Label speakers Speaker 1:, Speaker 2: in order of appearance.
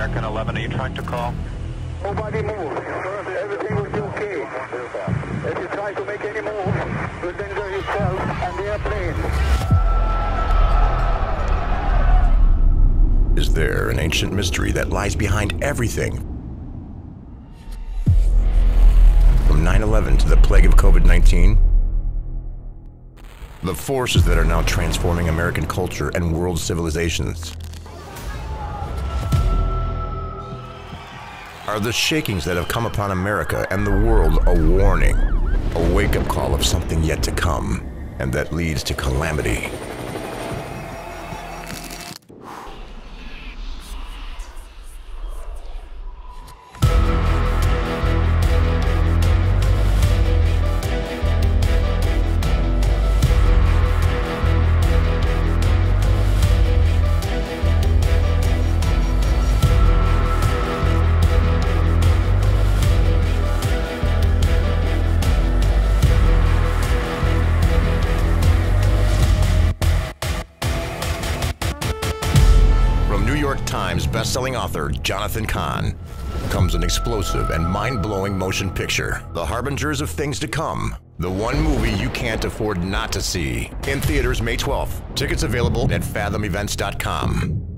Speaker 1: American 11, are you trying to call?
Speaker 2: Nobody move. Everything will be okay. If you try to make any move, you'll danger yourself and the airplane.
Speaker 3: Is there an ancient mystery that lies behind everything? From 9 11 to the plague of COVID 19? The forces that are now transforming American culture and world civilizations. Are the shakings that have come upon America and the world a warning? A wake up call of something yet to come, and that leads to calamity. From New York Times bestselling author Jonathan Cahn comes an explosive and mind blowing motion picture, The Harbingers of Things to Come. The one movie you can't afford not to see. In theaters May 12th. Tickets available at fathomevents.com.